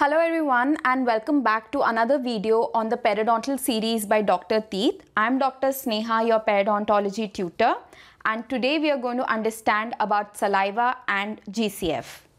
Hello everyone and welcome back to another video on the periodontal series by Dr. Teeth. I'm Dr. Sneha, your periodontology tutor and today we are going to understand about saliva and GCF.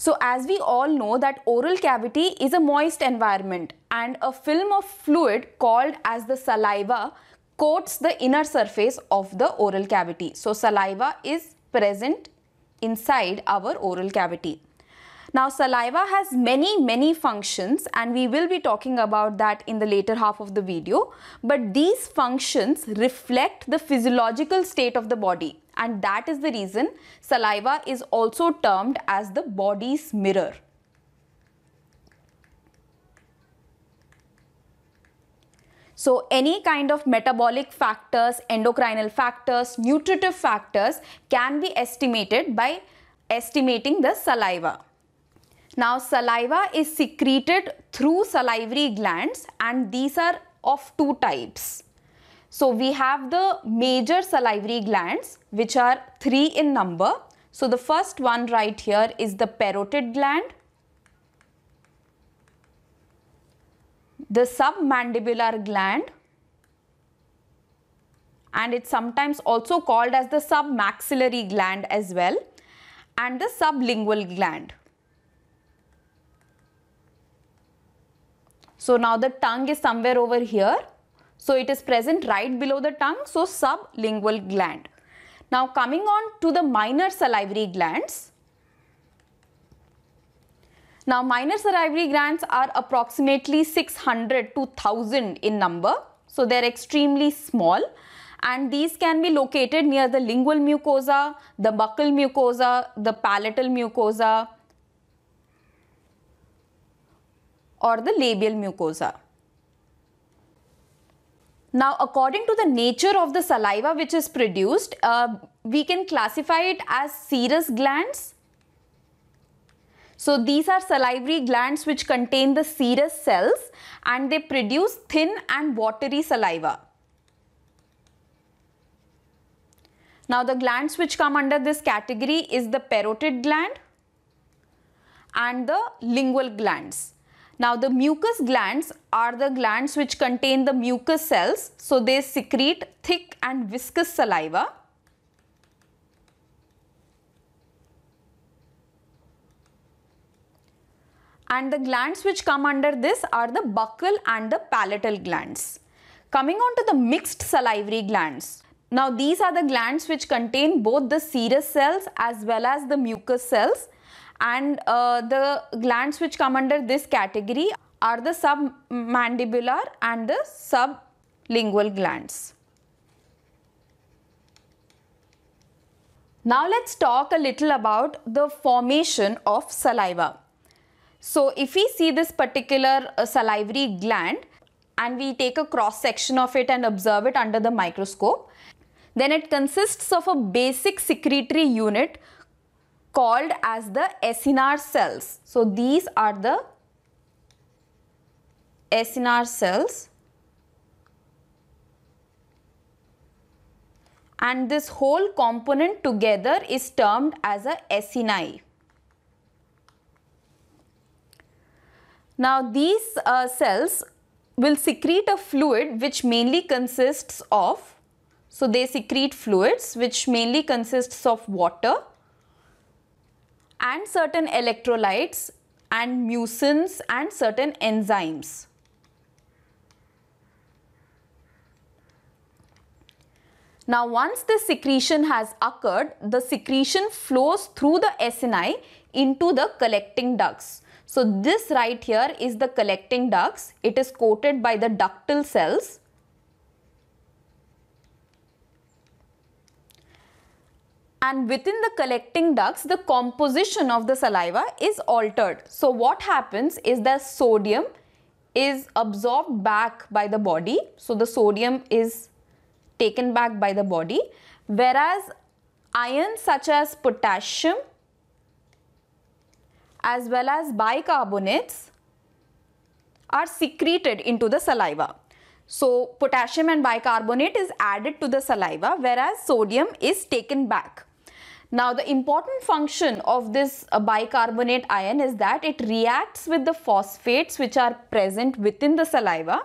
So as we all know that oral cavity is a moist environment and a film of fluid called as the saliva coats the inner surface of the oral cavity. So saliva is present inside our oral cavity. Now saliva has many many functions and we will be talking about that in the later half of the video. But these functions reflect the physiological state of the body and that is the reason saliva is also termed as the body's mirror. So any kind of metabolic factors, endocrinal factors, nutritive factors can be estimated by estimating the saliva. Now saliva is secreted through salivary glands and these are of two types. So we have the major salivary glands which are three in number. So the first one right here is the parotid gland, the submandibular gland and it's sometimes also called as the submaxillary gland as well and the sublingual gland. So now the tongue is somewhere over here. So it is present right below the tongue. So sublingual gland. Now coming on to the minor salivary glands. Now minor salivary glands are approximately 600 to 1000 in number. So they are extremely small and these can be located near the lingual mucosa, the buccal mucosa, the palatal mucosa, or the labial mucosa. Now, according to the nature of the saliva which is produced, uh, we can classify it as serous glands. So, these are salivary glands which contain the serous cells and they produce thin and watery saliva. Now, the glands which come under this category is the parotid gland and the lingual glands. Now the mucous glands are the glands which contain the mucous cells. So they secrete thick and viscous saliva. And the glands which come under this are the buccal and the palatal glands. Coming on to the mixed salivary glands. Now these are the glands which contain both the serous cells as well as the mucous cells and uh, the glands which come under this category are the submandibular and the sublingual glands. Now let's talk a little about the formation of saliva. So if we see this particular uh, salivary gland and we take a cross section of it and observe it under the microscope, then it consists of a basic secretory unit called as the acinar cells. So these are the acinar cells and this whole component together is termed as a acini. Now these uh, cells will secrete a fluid which mainly consists of, so they secrete fluids which mainly consists of water, and certain electrolytes and mucins and certain enzymes. Now once the secretion has occurred, the secretion flows through the acini into the collecting ducts. So this right here is the collecting ducts. It is coated by the ductal cells and within the collecting ducts the composition of the saliva is altered. So what happens is the sodium is absorbed back by the body. So the sodium is taken back by the body whereas ions such as potassium as well as bicarbonates are secreted into the saliva. So potassium and bicarbonate is added to the saliva whereas sodium is taken back. Now the important function of this uh, bicarbonate ion is that it reacts with the phosphates which are present within the saliva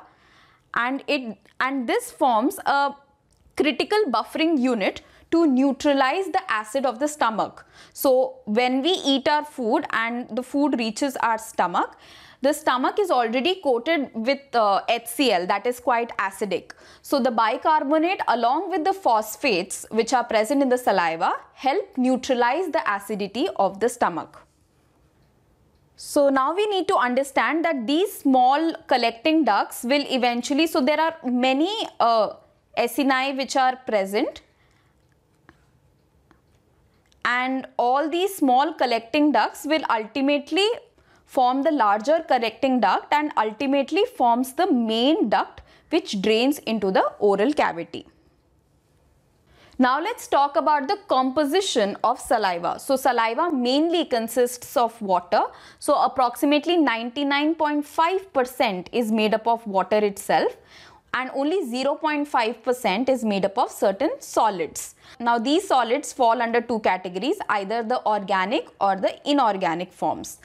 and it and this forms a critical buffering unit to neutralize the acid of the stomach. So when we eat our food and the food reaches our stomach, the stomach is already coated with uh, HCl that is quite acidic. So the bicarbonate along with the phosphates which are present in the saliva help neutralize the acidity of the stomach. So now we need to understand that these small collecting ducts will eventually, so there are many uh, acini which are present and all these small collecting ducts will ultimately form the larger collecting duct and ultimately forms the main duct which drains into the oral cavity. Now let's talk about the composition of saliva. So saliva mainly consists of water. So approximately 99.5% is made up of water itself and only 0.5% is made up of certain solids. Now these solids fall under two categories either the organic or the inorganic forms.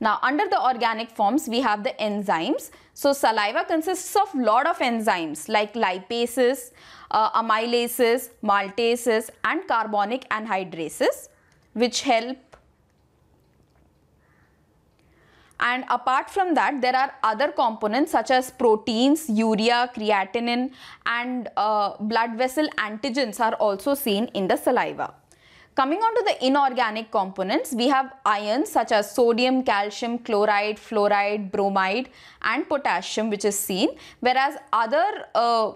Now under the organic forms we have the enzymes. So saliva consists of lot of enzymes like lipases, uh, amylases, maltases and carbonic anhydrases which help and apart from that there are other components such as proteins, urea, creatinine and uh, blood vessel antigens are also seen in the saliva. Coming on to the inorganic components, we have ions such as sodium, calcium, chloride, fluoride, bromide and potassium which is seen whereas other uh,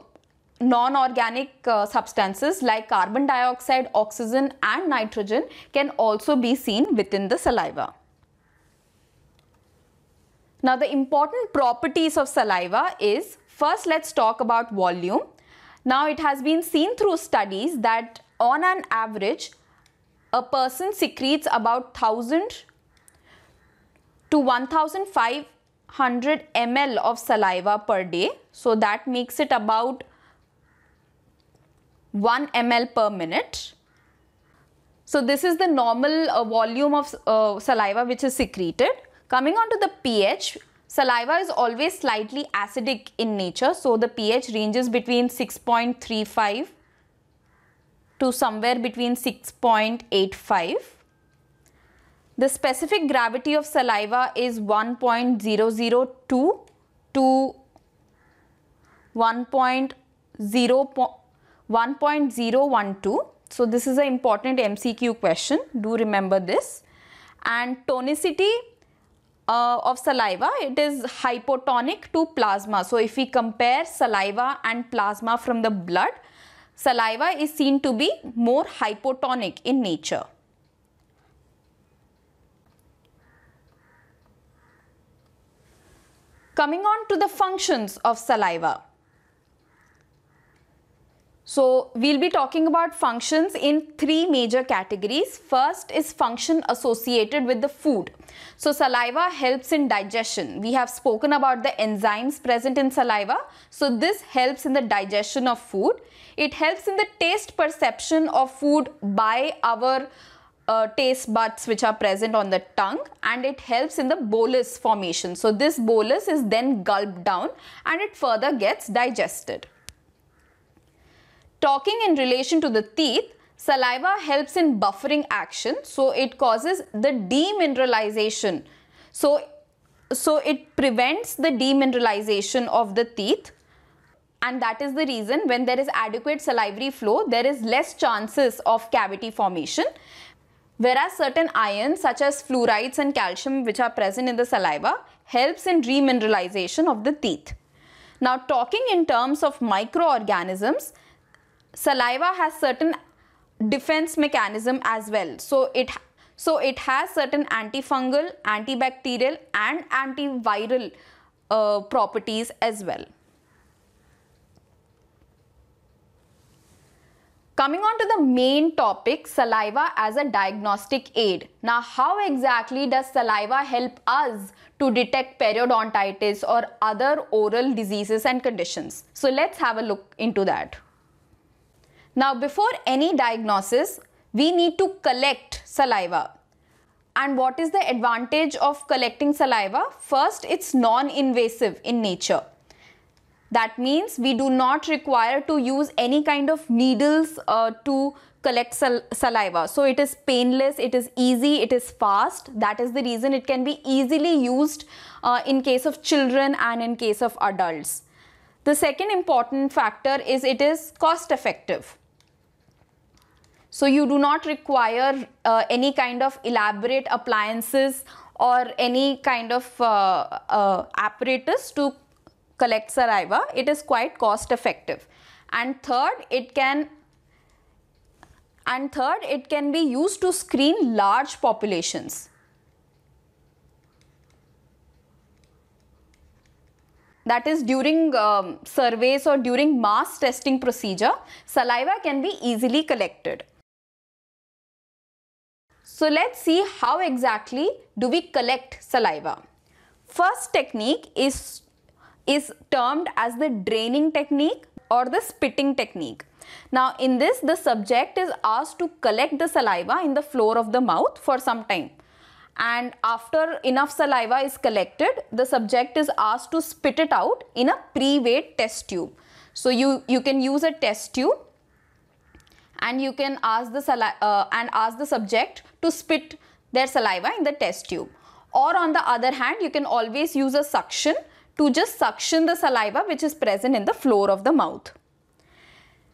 non-organic uh, substances like carbon dioxide, oxygen and nitrogen can also be seen within the saliva. Now the important properties of saliva is first let's talk about volume. Now it has been seen through studies that on an average a person secretes about 1000 to 1500 ml of saliva per day. So that makes it about 1 ml per minute. So this is the normal uh, volume of uh, saliva which is secreted. Coming on to the pH, saliva is always slightly acidic in nature. So the pH ranges between 6.35 to somewhere between 6.85. The specific gravity of saliva is 1.002 to 1.012. So this is an important MCQ question. Do remember this. And tonicity uh, of saliva, it is hypotonic to plasma. So if we compare saliva and plasma from the blood, saliva is seen to be more hypotonic in nature. Coming on to the functions of saliva. So we'll be talking about functions in three major categories. First is function associated with the food. So saliva helps in digestion. We have spoken about the enzymes present in saliva. So this helps in the digestion of food. It helps in the taste perception of food by our uh, taste buds which are present on the tongue and it helps in the bolus formation. So this bolus is then gulped down and it further gets digested. Talking in relation to the teeth, saliva helps in buffering action. So it causes the demineralization. So, so it prevents the demineralization of the teeth and that is the reason when there is adequate salivary flow there is less chances of cavity formation whereas certain ions such as fluorides and calcium which are present in the saliva helps in remineralization of the teeth. Now talking in terms of microorganisms saliva has certain defense mechanism as well. So it so it has certain antifungal, antibacterial and antiviral uh, properties as well. Coming on to the main topic, saliva as a diagnostic aid. Now, how exactly does saliva help us to detect periodontitis or other oral diseases and conditions? So, let's have a look into that. Now, before any diagnosis, we need to collect saliva. And what is the advantage of collecting saliva? First, it's non-invasive in nature. That means we do not require to use any kind of needles uh, to collect sal saliva. So it is painless, it is easy, it is fast. That is the reason it can be easily used uh, in case of children and in case of adults. The second important factor is it is cost effective. So you do not require uh, any kind of elaborate appliances or any kind of uh, uh apparatus to collect saliva, it is quite cost effective. And third, it can and third, it can be used to screen large populations. That is during um, surveys or during mass testing procedure, saliva can be easily collected. So let's see how exactly do we collect saliva. First technique is is termed as the draining technique or the spitting technique. Now in this the subject is asked to collect the saliva in the floor of the mouth for some time and after enough saliva is collected the subject is asked to spit it out in a pre-weighed test tube. So you, you can use a test tube and you can ask the uh, and ask the subject to spit their saliva in the test tube or on the other hand you can always use a suction to just suction the saliva which is present in the floor of the mouth.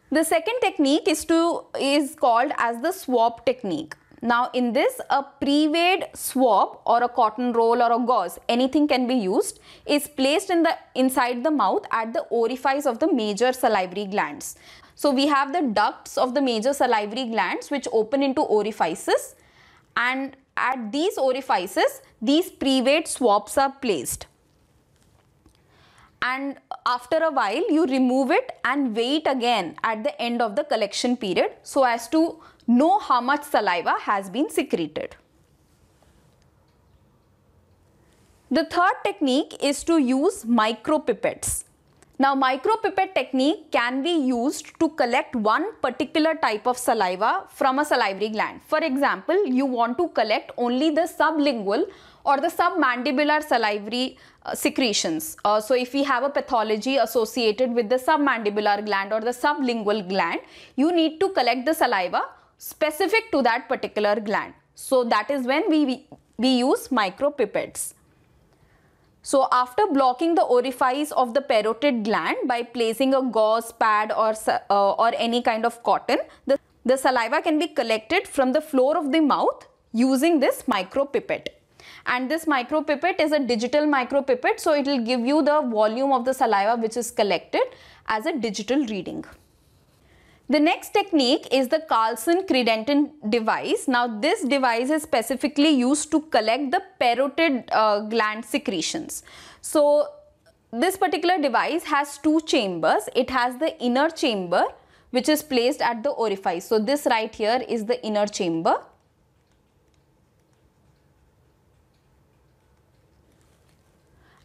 The second technique is to is called as the swab technique. Now in this a pre-weighed swab or a cotton roll or a gauze anything can be used is placed in the inside the mouth at the orifice of the major salivary glands. So we have the ducts of the major salivary glands which open into orifices and at these orifices these pre-weighed swabs are placed and after a while you remove it and wait again at the end of the collection period so as to know how much saliva has been secreted. The third technique is to use micropipettes. Now micropipette technique can be used to collect one particular type of saliva from a salivary gland. For example, you want to collect only the sublingual or the submandibular salivary uh, secretions. Uh, so if we have a pathology associated with the submandibular gland or the sublingual gland, you need to collect the saliva specific to that particular gland. So that is when we, we, we use micropipettes. So after blocking the orifice of the parotid gland by placing a gauze pad or, uh, or any kind of cotton, the, the saliva can be collected from the floor of the mouth using this micropipette and this micropipette is a digital micropipette so it will give you the volume of the saliva which is collected as a digital reading. The next technique is the Carlson Crittenden device. Now this device is specifically used to collect the parotid uh, gland secretions. So this particular device has two chambers. It has the inner chamber which is placed at the orifice. So this right here is the inner chamber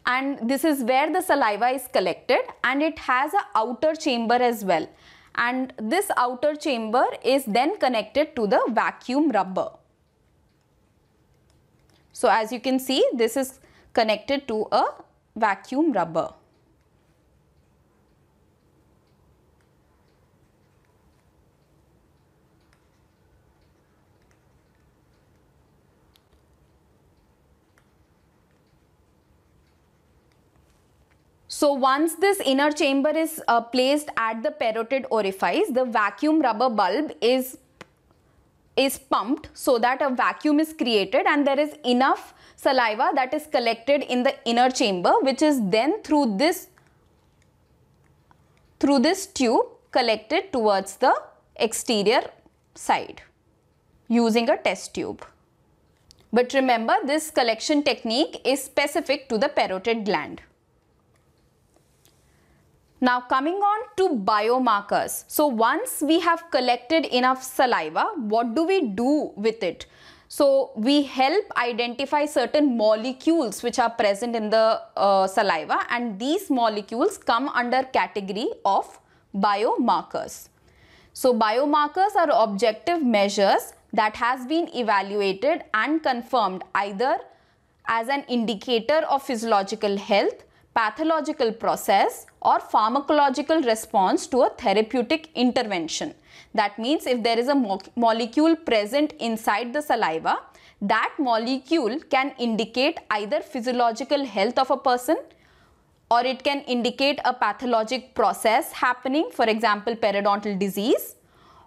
and this is where the saliva is collected and it has a outer chamber as well and this outer chamber is then connected to the vacuum rubber. So as you can see this is connected to a vacuum rubber. So once this inner chamber is uh, placed at the parotid orifice, the vacuum rubber bulb is is pumped so that a vacuum is created and there is enough saliva that is collected in the inner chamber which is then through this through this tube collected towards the exterior side using a test tube. But remember this collection technique is specific to the parotid gland. Now coming on to biomarkers. So once we have collected enough saliva, what do we do with it? So we help identify certain molecules which are present in the uh, saliva and these molecules come under category of biomarkers. So biomarkers are objective measures that has been evaluated and confirmed either as an indicator of physiological health, pathological process or pharmacological response to a therapeutic intervention. That means if there is a mo molecule present inside the saliva, that molecule can indicate either physiological health of a person or it can indicate a pathologic process happening, for example, periodontal disease,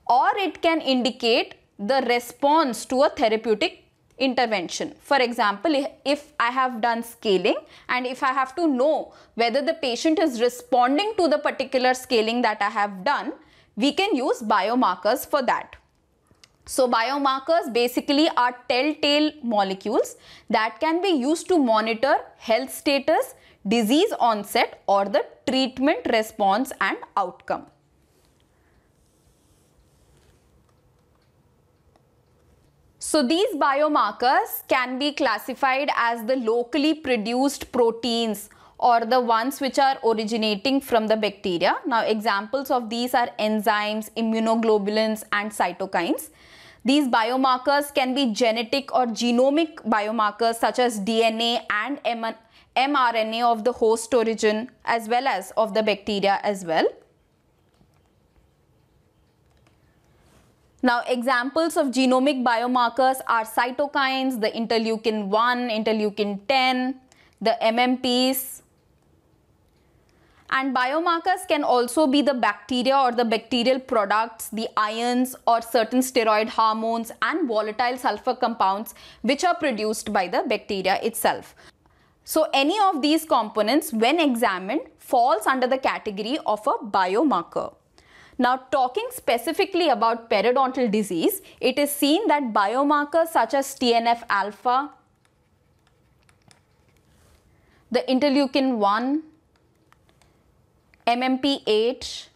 or it can indicate the response to a therapeutic intervention. For example, if I have done scaling and if I have to know whether the patient is responding to the particular scaling that I have done, we can use biomarkers for that. So biomarkers basically are telltale molecules that can be used to monitor health status, disease onset or the treatment response and outcome. So these biomarkers can be classified as the locally produced proteins or the ones which are originating from the bacteria. Now examples of these are enzymes, immunoglobulins and cytokines. These biomarkers can be genetic or genomic biomarkers such as DNA and mRNA of the host origin as well as of the bacteria as well. Now examples of genomic biomarkers are cytokines, the interleukin 1, interleukin 10, the MMPs. And biomarkers can also be the bacteria or the bacterial products, the ions or certain steroid hormones and volatile sulfur compounds which are produced by the bacteria itself. So any of these components when examined falls under the category of a biomarker. Now talking specifically about periodontal disease, it is seen that biomarkers such as TNF alpha, the interleukin 1, MMP8,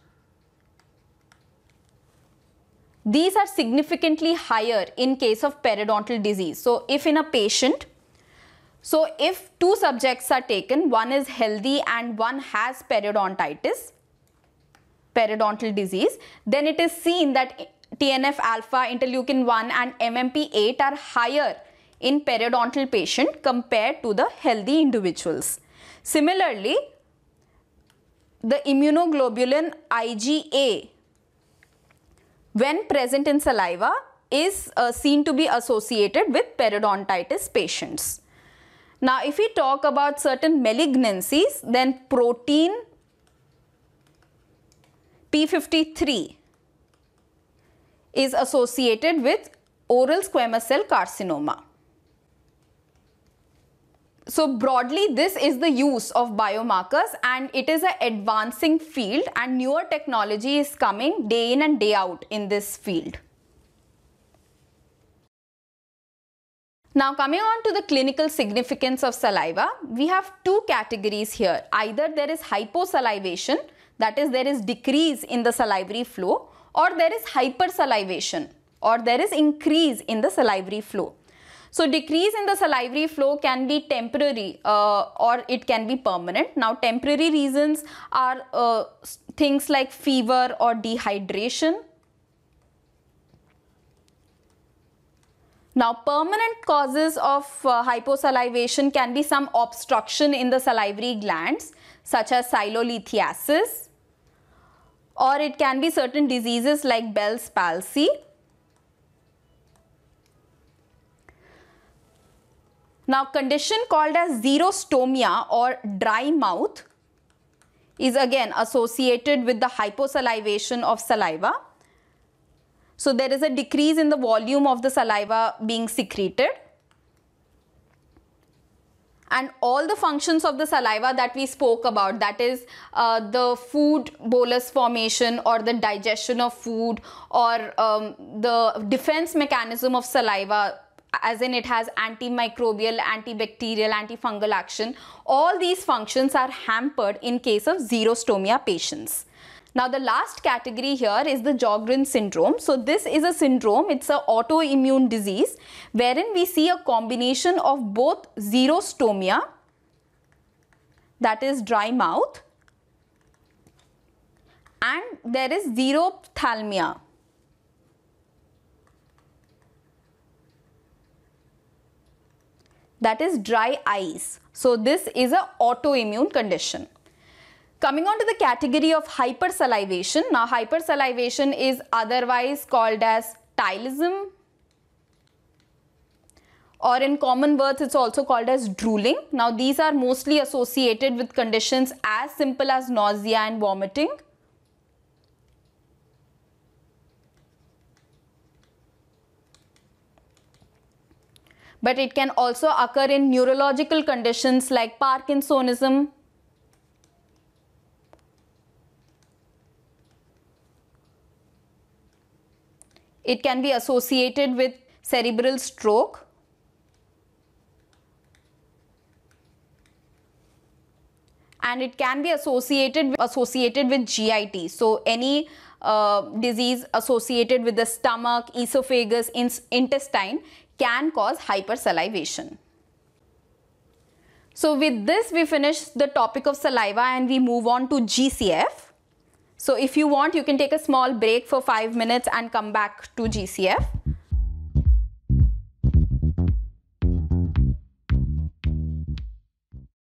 these are significantly higher in case of periodontal disease. So if in a patient, so if two subjects are taken, one is healthy and one has periodontitis, periodontal disease, then it is seen that TNF alpha, interleukin 1 and MMP8 are higher in periodontal patient compared to the healthy individuals. Similarly, the immunoglobulin IgA when present in saliva is uh, seen to be associated with periodontitis patients. Now, if we talk about certain malignancies, then protein P53 is associated with oral squamous cell carcinoma. So broadly this is the use of biomarkers and it is an advancing field and newer technology is coming day in and day out in this field. Now coming on to the clinical significance of saliva, we have two categories here. Either there is hyposalivation that is there is decrease in the salivary flow or there is hypersalivation or there is increase in the salivary flow. So decrease in the salivary flow can be temporary uh, or it can be permanent. Now temporary reasons are uh, things like fever or dehydration. Now permanent causes of uh, hyposalivation can be some obstruction in the salivary glands such as sialolithiasis, or it can be certain diseases like Bell's palsy. Now condition called as xerostomia or dry mouth is again associated with the hyposalivation of saliva. So there is a decrease in the volume of the saliva being secreted and all the functions of the saliva that we spoke about that is uh, the food bolus formation or the digestion of food or um, the defense mechanism of saliva as in it has antimicrobial, antibacterial, antifungal action. All these functions are hampered in case of xerostomia patients. Now the last category here is the Sjogren syndrome. So this is a syndrome, it's an autoimmune disease wherein we see a combination of both xerostomia that is dry mouth and there is xerophthalmia that is dry eyes. So this is an autoimmune condition. Coming on to the category of hypersalivation. Now hypersalivation is otherwise called as ptyalism or in common words it's also called as drooling. Now these are mostly associated with conditions as simple as nausea and vomiting. but it can also occur in neurological conditions like Parkinsonism, It can be associated with cerebral stroke. And it can be associated associated with GIT. So any uh, disease associated with the stomach, esophagus, in intestine can cause hypersalivation. So with this we finish the topic of saliva and we move on to GCF. So if you want you can take a small break for 5 minutes and come back to GCF.